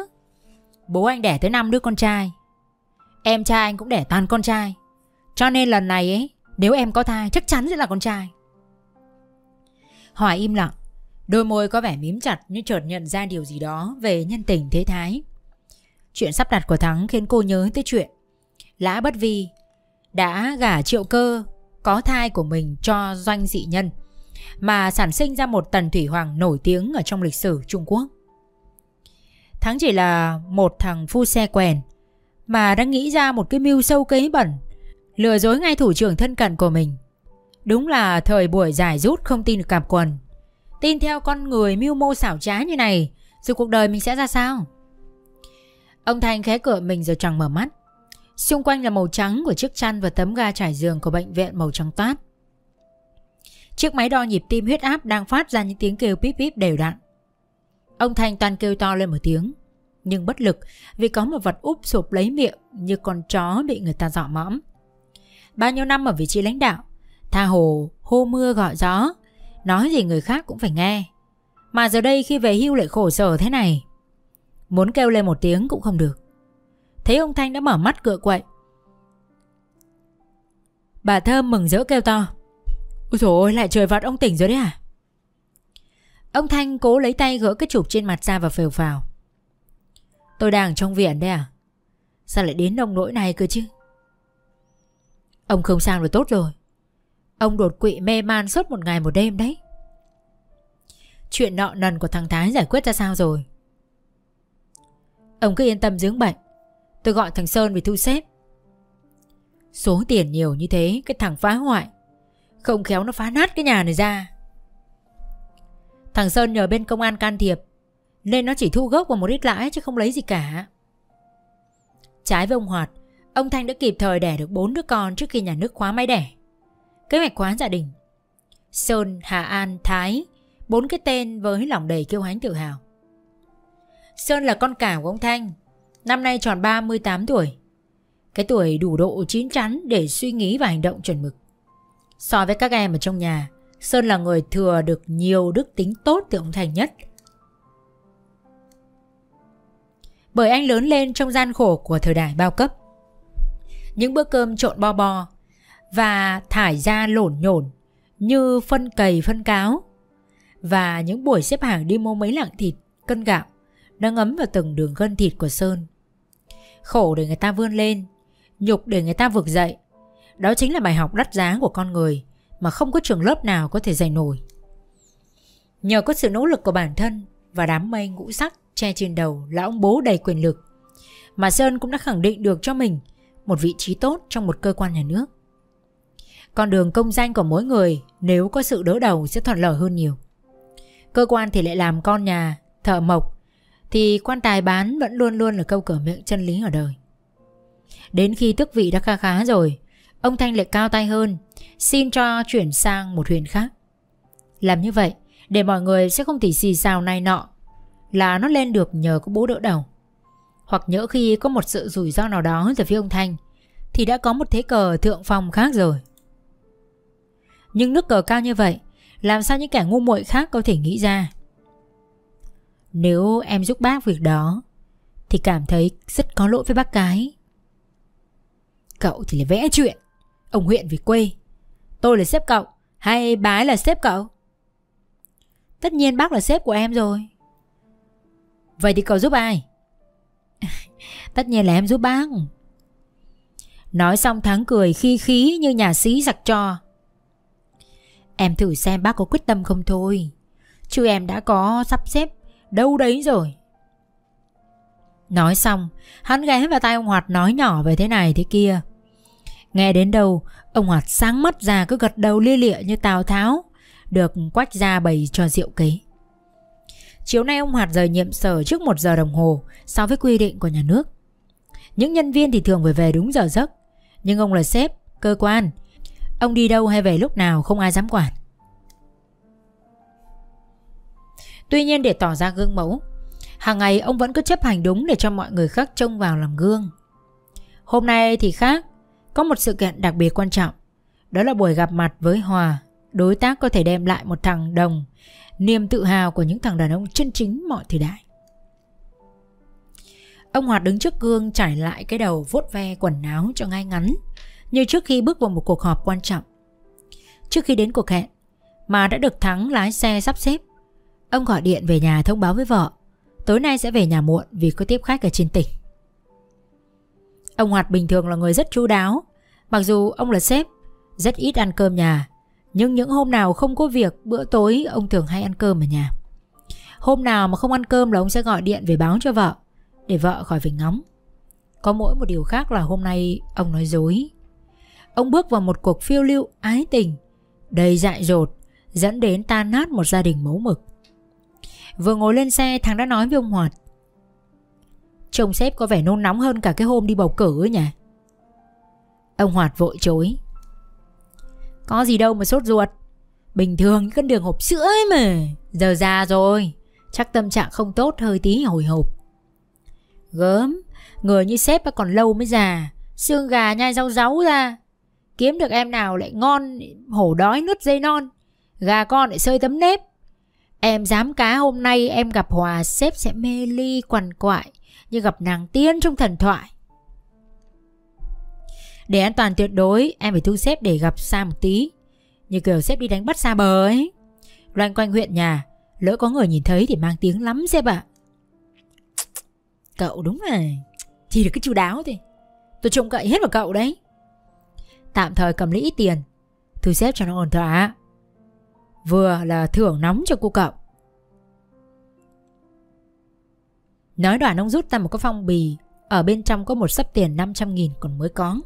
Bố anh đẻ tới năm đứa con trai. Em trai anh cũng đẻ toàn con trai. Cho nên lần này ấy, Nếu em có thai, chắc chắn sẽ là con trai. Hòa im lặng. Đôi môi có vẻ mím chặt như chợt nhận ra điều gì đó về nhân tình thế thái. Chuyện sắp đặt của Thắng khiến cô nhớ tới chuyện Lã Bất Vi đã gả triệu cơ có thai của mình cho doanh dị nhân, mà sản sinh ra một tần thủy hoàng nổi tiếng ở trong lịch sử Trung Quốc. Thắng chỉ là một thằng phu xe quèn, mà đã nghĩ ra một cái mưu sâu kế bẩn, lừa dối ngay thủ trưởng thân cận của mình. Đúng là thời buổi giải rút không tin được cạp quần. Tin theo con người mưu mô xảo trá như này rồi cuộc đời mình sẽ ra sao? Ông thành khé cửa mình rồi chẳng mở mắt. Xung quanh là màu trắng của chiếc chăn và tấm ga trải giường của bệnh viện màu trắng toát. Chiếc máy đo nhịp tim huyết áp đang phát ra những tiếng kêu píp píp đều đặn. Ông Thanh toàn kêu to lên một tiếng, nhưng bất lực vì có một vật úp sụp lấy miệng như con chó bị người ta dọ mõm. Bao nhiêu năm ở vị trí lãnh đạo, tha hồ, hô mưa gọi gió, nói gì người khác cũng phải nghe. Mà giờ đây khi về hưu lại khổ sở thế này, muốn kêu lên một tiếng cũng không được. Thấy ông Thanh đã mở mắt cựa quậy. Bà Thơm mừng rỡ kêu to. Ôi dồi ôi, lại trời vọt ông tỉnh rồi đấy à Ông Thanh cố lấy tay gỡ cái chụp trên mặt ra và phều phào. Tôi đang trong viện đấy à? Sao lại đến nông nỗi này cơ chứ? Ông không sao rồi tốt rồi. Ông đột quỵ mê man suốt một ngày một đêm đấy. Chuyện nợ nần của thằng Thái giải quyết ra sao rồi? Ông cứ yên tâm dưỡng bệnh. Tôi gọi thằng Sơn về thu xếp. Số tiền nhiều như thế Cái thằng phá hoại. Không khéo nó phá nát cái nhà này ra. Thằng Sơn nhờ bên công an can thiệp Nên nó chỉ thu gốc và một ít lãi Chứ không lấy gì cả. Trái với ông Hoạt Ông Thanh đã kịp thời đẻ được bốn đứa con Trước khi nhà nước khóa máy đẻ. Kế hoạch khóa gia đình. Sơn, Hà An, Thái Bốn cái tên với lòng đầy kiêu hãnh tự hào. Sơn là con cả của ông Thanh. Năm nay tròn 38 tuổi. Cái tuổi đủ độ chín chắn để suy nghĩ và hành động chuẩn mực. So với các em ở trong nhà Sơn là người thừa được nhiều đức tính tốt từ ông Thành nhất. Bởi anh lớn lên trong gian khổ của thời đại bao cấp. Những bữa cơm trộn bo bo Và thải ra lổn nhổn Như phân cầy phân cáo Và những buổi xếp hàng đi mua mấy lạng thịt, cân gạo đang ngấm vào từng đường gân thịt của Sơn. Khổ để người ta vươn lên, Nhục để người ta vực dậy. Đó chính là bài học đắt giá của con người Mà không có trường lớp nào có thể dạy nổi. Nhờ có sự nỗ lực của bản thân Và đám mây ngũ sắc che trên đầu là ông bố đầy quyền lực, Mà Sơn cũng đã khẳng định được cho mình Một vị trí tốt trong một cơ quan nhà nước. Con đường công danh của mỗi người Nếu có sự đỡ đầu sẽ thuận lợi hơn nhiều. Cơ quan thì lại làm con nhà Thợ mộc thì quan tài bán vẫn luôn luôn là câu cửa miệng chân lý ở đời. Đến khi tước vị đã khá khá rồi, ông Thanh lại cao tay hơn, xin cho chuyển sang một huyện khác. Làm như vậy, để mọi người sẽ không thể xì xào này nọ, là nó lên được nhờ có bố đỡ đầu. Hoặc nhỡ khi có một sự rủi ro nào đó từ phía ông Thanh, thì đã có một thế cờ thượng phong khác rồi. Nhưng nước cờ cao như vậy, làm sao những kẻ ngu muội khác có thể nghĩ ra? Nếu em giúp bác việc đó, Thì cảm thấy rất có lỗi với bác cái. Cậu thì là vẽ chuyện. Ông huyện về quê. Tôi là sếp cậu. Hay bà ấy là sếp cậu. Tất nhiên bác là sếp của em rồi. Vậy thì cậu giúp ai? Tất nhiên là em giúp bác. Nói xong Thắng cười khi khí như nhà sĩ giặc trò. Em thử xem bác có quyết tâm không thôi. Chứ em đã có sắp xếp đâu đấy rồi Nói xong Hắn ghé vào tay ông Hoạt nói nhỏ về thế này thế kia Nghe đến đâu, ông Hoạt sáng mắt ra cứ gật đầu lia lịa như Tào Tháo, được quách ra bày cho rượu kế. Chiều nay ông Hoạt rời nhiệm sở trước một giờ đồng hồ so với quy định của nhà nước. Những nhân viên thì thường phải về đúng giờ giấc, nhưng ông là sếp, cơ quan. Ông đi đâu hay về lúc nào không ai dám quản. Tuy nhiên để tỏ ra gương mẫu, hàng ngày ông vẫn cứ chấp hành đúng để cho mọi người khác trông vào làm gương. Hôm nay thì khác, có một sự kiện đặc biệt quan trọng. Đó là buổi gặp mặt với Hòa, đối tác có thể đem lại một thằng đồng, niềm tự hào của những thằng đàn ông chân chính mọi thời đại. Ông Hoạt đứng trước gương trải lại cái đầu vuốt ve quần áo cho ngay ngắn, như trước khi bước vào một cuộc họp quan trọng. Trước khi đến cuộc hẹn, mà đã được Thắng lái xe sắp xếp, ông gọi điện về nhà thông báo với vợ, tối nay sẽ về nhà muộn vì có tiếp khách ở trên tỉnh. Ông Hoạt bình thường là người rất chu đáo. Mặc dù ông là sếp Rất ít ăn cơm nhà Nhưng những hôm nào không có việc Bữa tối ông thường hay ăn cơm ở nhà. Hôm nào mà không ăn cơm là ông sẽ gọi điện về báo cho vợ Để vợ khỏi phải ngóng. Có mỗi một điều khác là hôm nay ông nói dối. Ông bước vào một cuộc phiêu lưu ái tình Đầy dại dột Dẫn đến tan nát một gia đình mẫu mực. Vừa ngồi lên xe, thằng đã nói với ông Hoạt. Trông sếp có vẻ nôn nóng hơn cả cái hôm đi bầu cử ấy nhỉ? Ông Hoạt vội chối. Có gì đâu mà sốt ruột. Bình thường cân đường hộp sữa ấy mà. Giờ già rồi. Chắc tâm trạng không tốt, hơi tí hồi hộp. Gớm, Người như sếp còn lâu mới già. Xương gà nhai rau ráu ra. Kiếm được em nào lại ngon, Hổ đói nứt dây non. Gà con lại sơi tấm nếp. Em dám cá hôm nay em gặp Hòa Sếp sẽ mê ly quằn quại như gặp nàng tiên trong thần thoại. Để an toàn tuyệt đối, em phải thu xếp để gặp xa một tí. Như kiểu xếp đi đánh bắt xa bờ ấy. Loanh quanh huyện nhà, lỡ có người nhìn thấy thì mang tiếng lắm xếp ạ. Cậu đúng là chỉ được cái chú đáo thôi. Tôi trông cậy hết vào cậu đấy. Tạm thời cầm lấy ít tiền, thu xếp cho nó ổn thỏa. Vừa là thưởng nóng cho cô cậu. Nói đoạn ông rút ra một cái phong bì, Ở bên trong có một sấp tiền 500 nghìn còn mới có.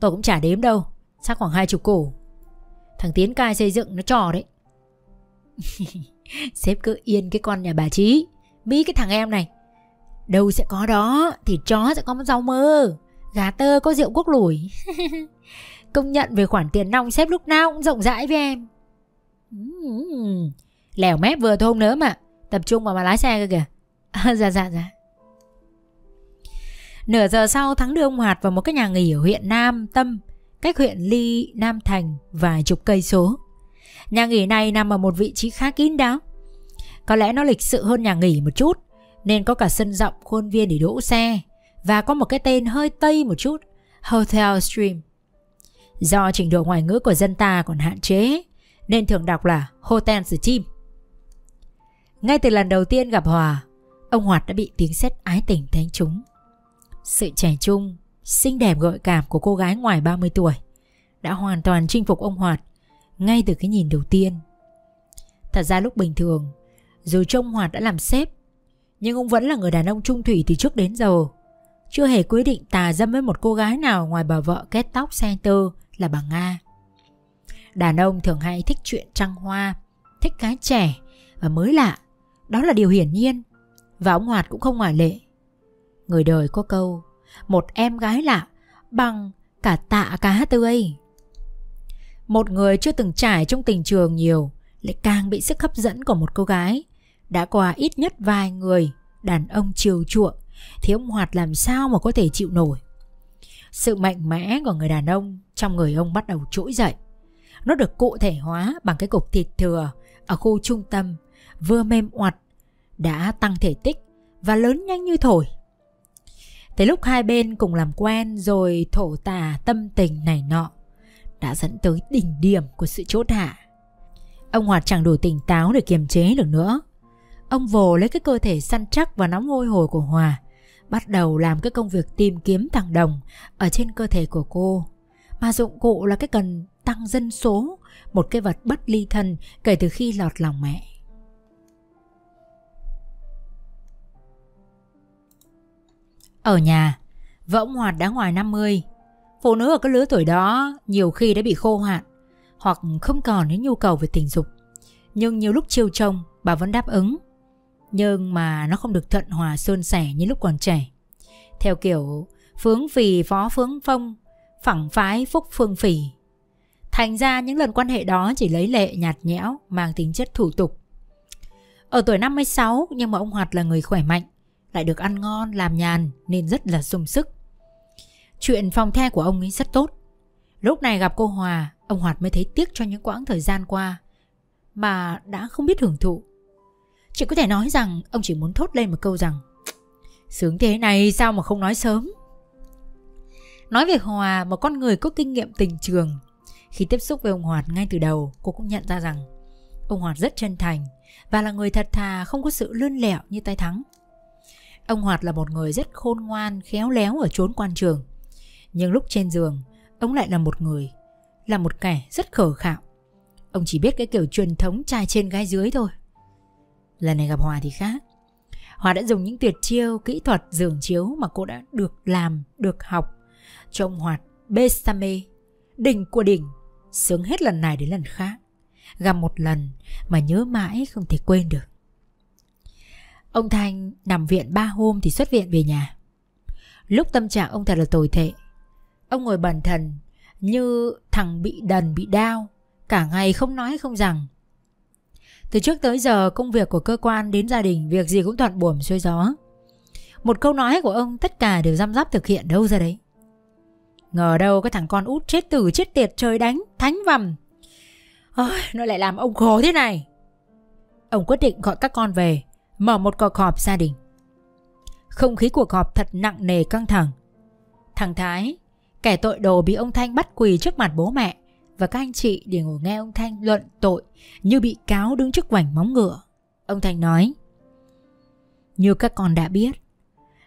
Tôi cũng chả đếm đâu, Chắc khoảng hai chục cổ Thằng Tiến cai xây dựng nó trò đấy. Sếp cứ yên cái con nhà bà Trí Mỹ cái thằng em này. Đâu sẽ có đó, Thì chó sẽ có một rau mơ. Gà tơ có rượu quốc lủi Công nhận về khoản tiền nong sếp lúc nào cũng rộng rãi với em. Ừ. Lèo mép vừa thôn nữa mà. Tập trung vào mà lái xe cơ kìa. À, dạ dạ dạ. Nửa giờ sau Thắng đưa ông Hoạt vào một cái nhà nghỉ ở huyện Nam Tâm Cách huyện Ly Nam Thành vài chục cây số. Nhà nghỉ này nằm ở một vị trí khá kín đáo. Có lẽ nó lịch sự hơn nhà nghỉ một chút Nên có cả sân rộng khuôn viên để đỗ xe Và có một cái tên hơi tây một chút Hotel Stream. Do trình độ ngoại ngữ của dân ta còn hạn chế nên thường đọc là Hotel chim. Ngay từ lần đầu tiên gặp Hòa, Ông Hoạt đã bị tiếng sét ái tình đánh trúng. Sự trẻ trung, Xinh đẹp gợi cảm của cô gái ngoài 30 tuổi Đã hoàn toàn chinh phục ông Hoạt Ngay từ cái nhìn đầu tiên. Thật ra lúc bình thường, Dù trông Hoạt đã làm sếp, Nhưng ông vẫn là người đàn ông trung thủy từ trước đến giờ. Chưa hề quyết định tà dâm với một cô gái nào Ngoài bà vợ kết tóc center là bà Nga. Đàn ông thường hay thích chuyện trăng hoa, Thích cái trẻ Và mới lạ. Đó là điều hiển nhiên. Và ông Hoạt cũng không ngoại lệ. Người đời có câu, Một em gái lạ bằng cả tạ cá tươi Một người chưa từng trải trong tình trường nhiều, Lại càng bị sức hấp dẫn của một cô gái. Đã qua ít nhất vài người, Đàn ông chiều chuộng, Thì ông Hoạt làm sao mà có thể chịu nổi? Sự mạnh mẽ của người đàn ông Trong người ông bắt đầu trỗi dậy. Nó được cụ thể hóa bằng cái cục thịt thừa Ở khu trung tâm, Vừa mềm oặt, đã tăng thể tích và lớn nhanh như thổi. Tới lúc hai bên cùng làm quen rồi thổ tà tâm tình này nọ đã dẫn tới đỉnh điểm của sự chốt hạ. Ông Hoạt chẳng đủ tỉnh táo để kiềm chế được nữa. Ông vồ lấy cái cơ thể săn chắc và nóng hôi hồi của Hòa, bắt đầu làm cái công việc tìm kiếm thằng đồng ở trên cơ thể của cô. Mà dụng cụ là cái cần tăng dân số, một cái vật bất ly thân kể từ khi lọt lòng mẹ. Ở nhà, vợ ông Hoạt đã ngoài 50. phụ nữ ở cái lứa tuổi đó nhiều khi đã bị khô hạn hoặc không còn những nhu cầu về tình dục. Nhưng nhiều lúc chiêu chồng bà vẫn đáp ứng. Nhưng mà nó không được thuận hòa sơn sẻ như lúc còn trẻ. Theo kiểu phướng phì phó phướng phong, phẳng phái phúc phương phì Thành ra những lần quan hệ đó chỉ lấy lệ nhạt nhẽo, mang tính chất thủ tục. Ở tuổi 56 nhưng mà ông Hoạt là người khỏe mạnh, lại được ăn ngon, làm nhàn nên rất là sung sức. Chuyện phòng the của ông ấy rất tốt. Lúc này gặp cô Hòa, ông Hoạt mới thấy tiếc cho những quãng thời gian qua mà đã không biết hưởng thụ. Chỉ có thể nói rằng ông chỉ muốn thốt lên một câu rằng Sướng thế này sao mà không nói sớm Nói về Hòa Một con người có kinh nghiệm tình trường khi tiếp xúc với ông Hoạt ngay từ đầu Cô cũng nhận ra rằng Ông Hoạt rất chân thành Và là người thật thà không có sự lươn lẹo như tay thắng. Ông Hoạt là một người rất khôn ngoan Khéo léo ở chốn quan trường. Nhưng lúc trên giường Ông lại là một người Là một kẻ rất khờ khạo. Ông chỉ biết cái kiểu truyền thống trai trên gái dưới thôi. Lần này gặp Hòa thì khác. Hòa đã dùng những tuyệt chiêu, kỹ thuật giường chiếu mà cô đã được làm, được học cho ông Hoạt Besame, đỉnh của đỉnh, sướng hết lần này đến lần khác. Gặp một lần mà nhớ mãi không thể quên được. Ông Thanh nằm viện ba hôm thì xuất viện về nhà. Lúc tâm trạng ông thật là tồi tệ. Ông ngồi bần thần như thằng bị đần bị đau, cả ngày không nói không rằng. Từ trước tới giờ công việc của cơ quan đến gia đình việc gì cũng thuận buồm xuôi gió. Một câu nói của ông tất cả đều răm rắp thực hiện đâu ra đấy. Ngờ đâu cái thằng con út chết tử chết tiệt trời đánh, thánh vầm. Ôi, nó lại làm ông khổ thế này. Ông quyết định gọi các con về, mở một cuộc họp gia đình. Không khí cuộc họp thật nặng nề căng thẳng. Thằng Thái, kẻ tội đồ bị ông Thanh bắt quỳ trước mặt bố mẹ, và các anh chị để ngồi nghe ông Thanh luận tội như bị cáo đứng trước vành móng ngựa. Ông Thanh nói Như các con đã biết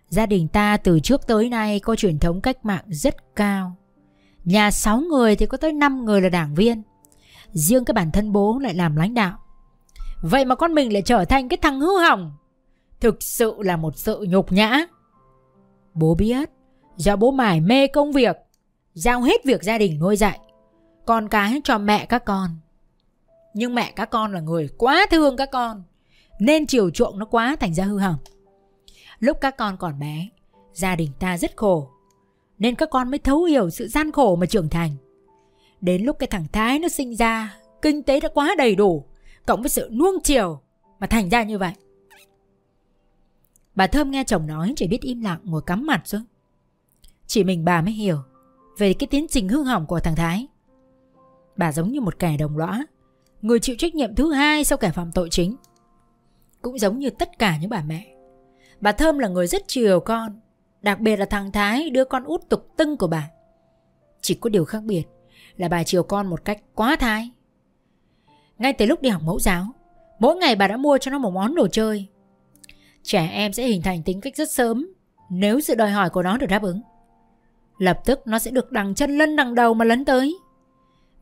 Gia đình ta từ trước tới nay có truyền thống cách mạng rất cao. Nhà 6 người thì có tới 5 người là đảng viên. Riêng cái bản thân bố lại làm lãnh đạo. Vậy mà con mình lại trở thành cái thằng hư hỏng. Thực sự là một sự nhục nhã. Bố biết, Do bố mải mê công việc, Giao hết việc gia đình nuôi dạy, con cái cho mẹ các con. Nhưng mẹ các con là người quá thương các con, nên chiều chuộng nó quá thành ra hư hỏng lúc các con còn bé. Gia đình ta rất khổ, nên các con mới thấu hiểu sự gian khổ mà trưởng thành. Đến lúc cái thằng thái nó sinh ra, kinh tế đã quá đầy đủ, cộng với sự nuông chiều mà thành ra như vậy. Bà thơm nghe chồng nói chỉ biết im lặng ngồi cắm mặt xuống. Chỉ mình bà mới hiểu về cái tiến trình hư hỏng của thằng thái. Bà giống như một kẻ đồng lõa, Người chịu trách nhiệm thứ hai sau kẻ phạm tội chính. Cũng giống như tất cả những bà mẹ Bà Thơm là người rất chiều con, Đặc biệt là thằng Thái, đứa con út tục tưng của bà. Chỉ có điều khác biệt Là bà chiều con một cách quá thái. Ngay từ lúc đi học mẫu giáo, Mỗi ngày bà đã mua cho nó một món đồ chơi. Trẻ em sẽ hình thành tính cách rất sớm Nếu sự đòi hỏi của nó được đáp ứng. Lập tức nó sẽ được đằng chân lân đằng đầu mà lấn tới.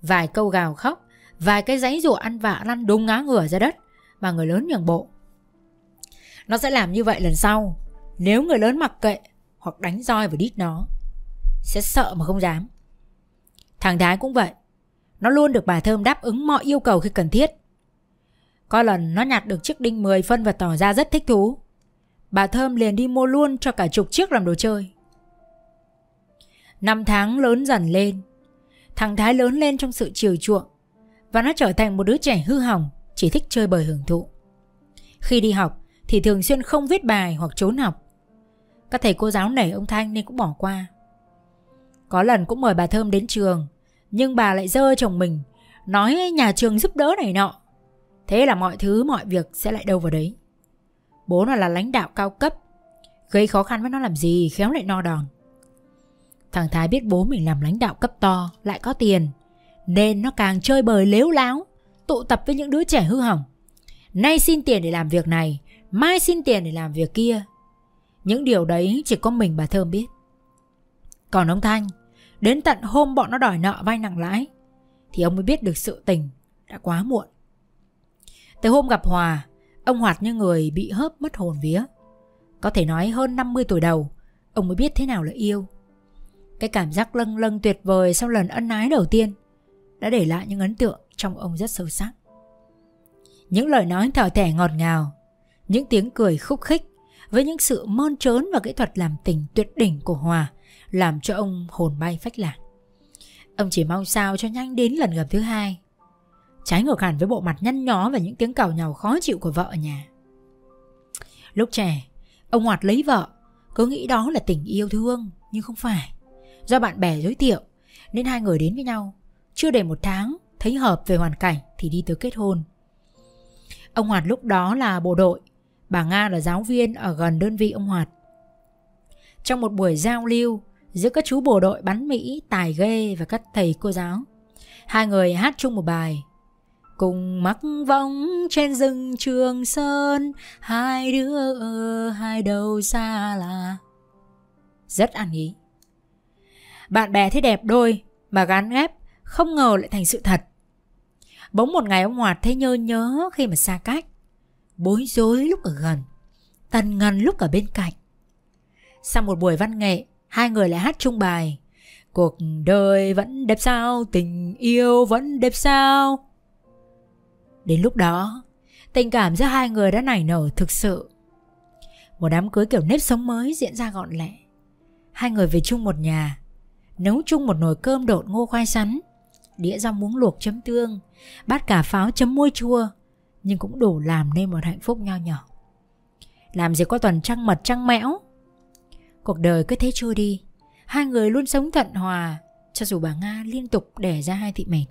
Vài câu gào khóc, Vài cái giấy rùa ăn vạ lăn đúng ngá ngửa ra đất Mà người lớn nhường bộ. Nó sẽ làm như vậy lần sau. Nếu người lớn mặc kệ Hoặc đánh roi và đít nó, Sẽ sợ mà không dám. Thằng Thái cũng vậy. Nó luôn được bà Thơm đáp ứng mọi yêu cầu khi cần thiết. Có lần nó nhặt được chiếc đinh 10 phân và tỏ ra rất thích thú. Bà Thơm liền đi mua luôn cho cả chục chiếc làm đồ chơi. Năm tháng lớn dần lên, Thằng Thái lớn lên trong sự chiều chuộng Và nó trở thành một đứa trẻ hư hỏng, Chỉ thích chơi bời hưởng thụ. Khi đi học thì thường xuyên không viết bài hoặc trốn học. Các thầy cô giáo nể ông Thanh nên cũng bỏ qua. Có lần cũng mời bà Thơm đến trường, Nhưng bà lại dơ chồng mình, Nói nhà trường giúp đỡ này nọ. Thế là mọi thứ, mọi việc sẽ lại đâu vào đấy. Bố nó là lãnh đạo cao cấp, Gây khó khăn với nó làm gì khéo lại no đòn. Thằng Thái biết bố mình làm lãnh đạo cấp to, Lại có tiền, Nên nó càng chơi bời lếu láo, Tụ tập với những đứa trẻ hư hỏng. Nay xin tiền để làm việc này Mai xin tiền để làm việc kia. Những điều đấy chỉ có mình bà Thơm biết. Còn ông Thanh Đến tận hôm bọn nó đòi nợ vay nặng lãi Thì ông mới biết được sự tình Đã quá muộn. Từ hôm gặp Hòa Ông Hoạt như người bị hớp mất hồn vía. Có thể nói hơn 50 tuổi đầu Ông mới biết thế nào là yêu. Cái cảm giác lâng lâng tuyệt vời sau lần ân ái đầu tiên đã để lại những ấn tượng trong ông rất sâu sắc. Những lời nói thở thẻ ngọt ngào, những tiếng cười khúc khích với những sự mơn trớn và kỹ thuật làm tình tuyệt đỉnh của Hòa làm cho ông hồn bay phách lạc. Ông chỉ mong sao cho nhanh đến lần gặp thứ hai. Trái ngược hẳn với bộ mặt nhăn nhó và những tiếng cào nhào khó chịu của vợ ở nhà. Lúc trẻ, ông Hoạt lấy vợ, cứ nghĩ đó là tình yêu thương, nhưng không phải. Do bạn bè giới thiệu, nên hai người đến với nhau. Chưa đầy một tháng, thấy hợp về hoàn cảnh thì đi tới kết hôn. Ông Hoạt lúc đó là bộ đội, bà Nga là giáo viên ở gần đơn vị ông Hoạt. Trong một buổi giao lưu giữa các chú bộ đội bắn Mỹ, tài ghê và các thầy cô giáo, hai người hát chung một bài. Cùng mắc vong trên rừng Trường Sơn Hai đứa ở hai đầu xa là. Rất ăn ý. Bạn bè thấy đẹp đôi Mà gắn ghép Không ngờ lại thành sự thật. Bỗng một ngày ông Hoạt thấy nhớ nhớ khi mà xa cách Bối rối lúc ở gần Tần ngần lúc ở bên cạnh. Sau một buổi văn nghệ, Hai người lại hát chung bài, Cuộc đời vẫn đẹp sao, Tình yêu vẫn đẹp sao? Đến lúc đó, Tình cảm giữa hai người đã nảy nở thực sự. Một đám cưới kiểu nếp sống mới diễn ra gọn lẹ. Hai người về chung một nhà, Nấu chung một nồi cơm độn ngô khoai sắn, Đĩa rau muống luộc chấm tương, Bát cà pháo chấm muối chua nhưng cũng đủ làm nên một hạnh phúc nho nhỏ. Làm gì có tuần trăng mật trăng mẽo. Cuộc đời cứ thế trôi đi. Hai người luôn sống thuận hòa Cho dù bà Nga liên tục đẻ ra hai thị mệt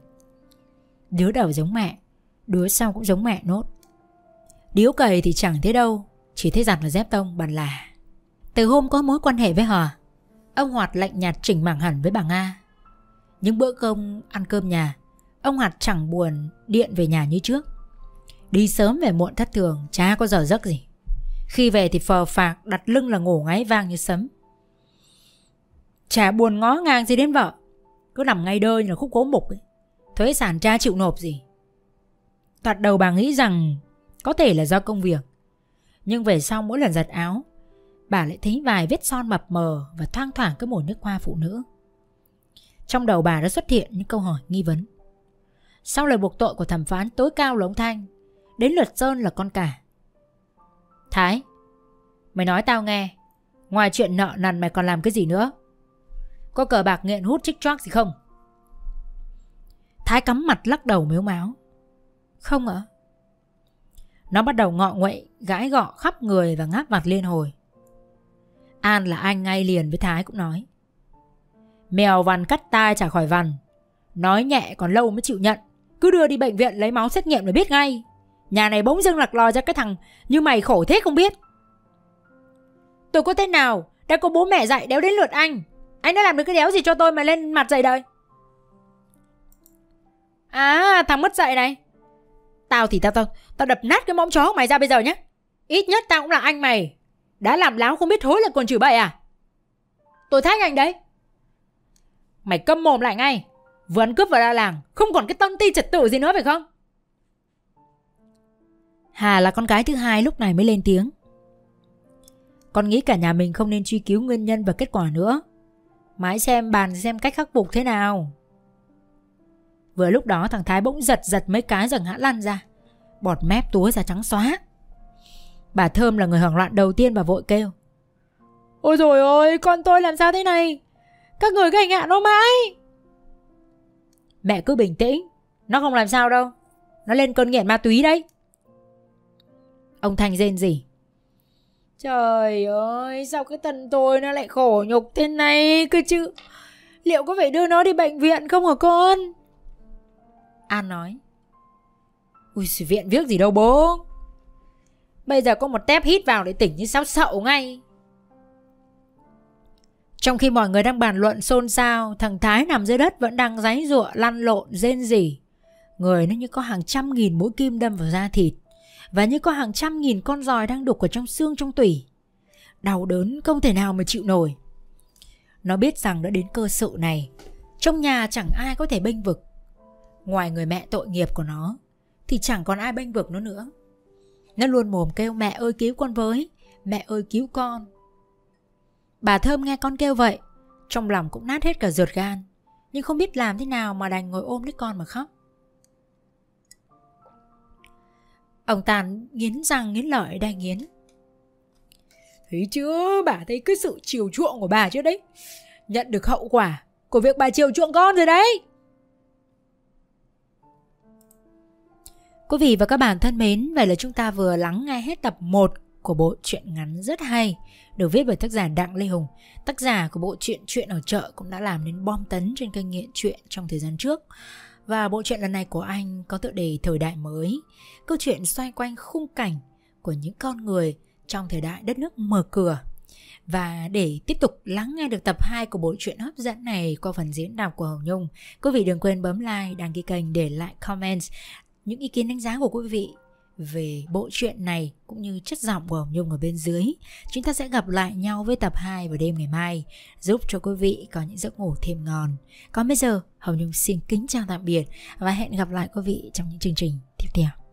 Đứa đầu giống mẹ Đứa sau cũng giống mẹ nốt. Điếu cầy thì chẳng thế đâu Chỉ thấy giặt là dép tông bàn là. Từ hôm có mối quan hệ với họ, Ông Hoạt lạnh nhạt chỉnh mảng hẳn với bà Nga. Những bữa cơm ăn cơm nhà Ông Hoạt chẳng buồn điện về nhà như trước. Đi sớm về muộn thất thường Chả có giờ giấc gì Khi về thì phờ phạc đặt lưng là ngủ ngáy vang như sấm Chả buồn ngó ngang gì đến vợ Cứ nằm ngay đơ như là khúc gỗ mục ấy. Thuế sản cha chịu nộp gì Thoạt đầu bà nghĩ rằng có thể là do công việc. Nhưng về sau mỗi lần giặt áo, bà lại thấy vài vết son mập mờ và thoang thoảng cái mùi nước hoa phụ nữ. Trong đầu bà đã xuất hiện những câu hỏi nghi vấn. Sau lời buộc tội của thẩm phán tối cao là ông Thanh, đến lượt Sơn là con cả. Thái, mày nói tao nghe, ngoài chuyện nợ nần mày còn làm cái gì nữa? Có cờ bạc nghiện hút trích choác gì không? Thái cắm mặt lắc đầu mếu máu. Không ạ Nó bắt đầu ngọ nguậy Gãi gọ khắp người và ngáp mặt liên hồi An là anh ngay liền với Thái cũng nói Mèo vằn cắt tai trả khỏi vằn Nói nhẹ còn lâu mới chịu nhận Cứ đưa đi bệnh viện lấy máu xét nghiệm là biết ngay Nhà này bỗng dưng lạc lò ra cái thằng, Như mày khổ thế không biết. Tôi có thế nào? Đã có bố mẹ dạy đéo đến lượt anh. Anh đã làm được cái đéo gì cho tôi mà lên mặt dày đời? À thằng mất dạy này. Tao thì tao tao Tao đập nát cái mõm chó của mày ra bây giờ nhé Ít nhất tao cũng là anh mày. Đã làm láo không biết hối là còn chửi bậy à? Tôi thách anh đấy. Mày câm mồm lại ngay. Vừa ăn cướp vào ra làng, Không còn cái tôn ti trật tự gì nữa phải không? Hà là con gái thứ hai lúc này mới lên tiếng. Con nghĩ cả nhà mình không nên truy cứu nguyên nhân và kết quả nữa. Mãi xem bàn xem cách khắc phục thế nào. Vừa lúc đó thằng Thái bỗng giật giật mấy cái rồi ngã lăn ra. Bọt mép túa ra trắng xóa. Bà Thơm là người hoảng loạn đầu tiên và vội kêu. Ôi rồi ôi, con tôi làm sao thế này? Các người cứ hành hạ nó mãi. Mẹ cứ bình tĩnh. Nó không làm sao đâu. Nó lên cơn nghiện ma túy đấy. Ông Thanh rên gì Trời ơi sao cái thân tôi nó lại khổ nhục thế này cơ chứ? Liệu có phải đưa nó đi bệnh viện không hả con? An nói. Ui viện viết gì đâu bố. Bây giờ có một tép hít vào để tỉnh như sao sậu ngay. Trong khi mọi người đang bàn luận xôn xao Thằng Thái nằm dưới đất vẫn đang giấy rụa lăn lộn rên rỉ. Người nó như có hàng trăm nghìn mũi kim đâm vào da thịt và như có hàng trăm nghìn con giòi đang đục ở trong xương trong tủy. Đau đớn không thể nào mà chịu nổi. Nó biết rằng đã đến cơ sự này. Trong nhà chẳng ai có thể bênh vực. Ngoài người mẹ tội nghiệp của nó, Thì chẳng còn ai bênh vực nó nữa. Nó luôn mồm kêu mẹ ơi cứu con với, Mẹ ơi cứu con. Bà Thơm nghe con kêu vậy, Trong lòng cũng nát hết cả ruột gan, Nhưng không biết làm thế nào mà đành ngồi ôm lấy con mà khóc. Ông Tàn nghiến răng nghiến lợi đang nghiến Thấy chưa bà thấy cái sự chiều chuộng của bà chưa đấy Nhận được hậu quả của việc bà chiều chuộng con rồi đấy Quý vị và các bạn thân mến, vậy là chúng ta vừa lắng nghe hết tập 1 của bộ truyện ngắn rất hay được viết bởi tác giả Đặng Lê Hùng. Tác giả của bộ truyện Chuyện ở chợ cũng đã làm nên bom tấn trên kênh nghiện truyện trong thời gian trước. Và bộ truyện lần này của anh có tựa đề Thời đại mới. Câu chuyện xoay quanh khung cảnh của những con người trong thời đại đất nước mở cửa. Và để tiếp tục lắng nghe được tập 2 của bộ truyện hấp dẫn này qua phần diễn đọc của Hồng Nhung, quý vị đừng quên bấm like, đăng ký kênh để lại comment những ý kiến đánh giá của quý vị về bộ truyện này cũng như chất giọng của Hồng Nhung ở bên dưới. Chúng ta sẽ gặp lại nhau với tập 2 vào đêm ngày mai, giúp cho quý vị có những giấc ngủ thêm ngon. Còn bây giờ, Hồng Nhung xin kính chào tạm biệt và hẹn gặp lại quý vị trong những chương trình tiếp theo.